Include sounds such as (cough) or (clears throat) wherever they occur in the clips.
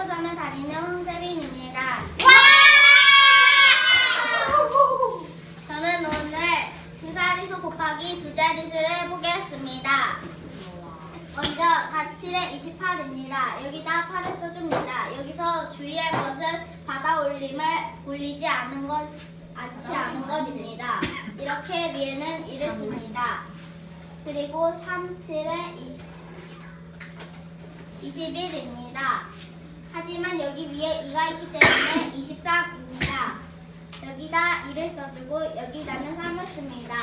서점에 다니는 황세빈입니다. 저는 오늘 두 자리수 곱하기 두 자리수를 해보겠습니다. 먼저 4,7에 28입니다. 여기다 8을 써줍니다. 여기서 주의할 것은 바다 올림을 올리지 않은 것, 않지 않은 것입니다. 이렇게 위에는 이를 씁니다. 그리고 3,7에 20. 21입니다. 하지만 여기 위에 2가 있기 때문에 (clears throat) 23입니다. 여기다 2를 써주고 여기다는 3을 씁니다.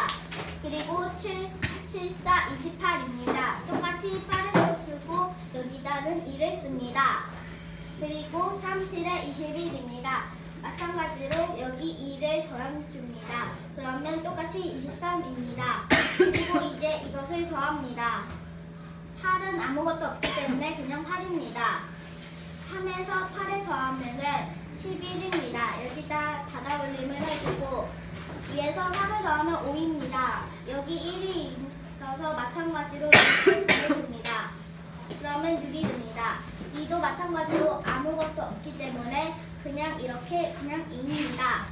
그리고 7, 7, 4, 28입니다. 똑같이 8을 쓰고 여기다는 2를 씁니다. 그리고 3, 7에 21입니다. 마찬가지로 여기 2를 더해줍니다. 그러면 똑같이 23입니다. 그리고 이제 이것을 더합니다. 8은 아무것도 없기 때문에 그냥 8입니다. 3에서 8을 더하면은 11입니다. 여기다 받아 올림을 해주고 2에서 3을 더하면 5입니다. 여기 1이 있어서 마찬가지로 해줍니다. 그러면 6이 됩니다. 2도 마찬가지로 아무것도 없기 때문에 그냥 이렇게 그냥 2입니다.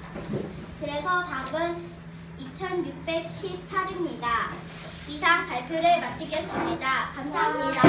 그래서 답은 2618입니다. 이상 발표를 마치겠습니다. 감사합니다.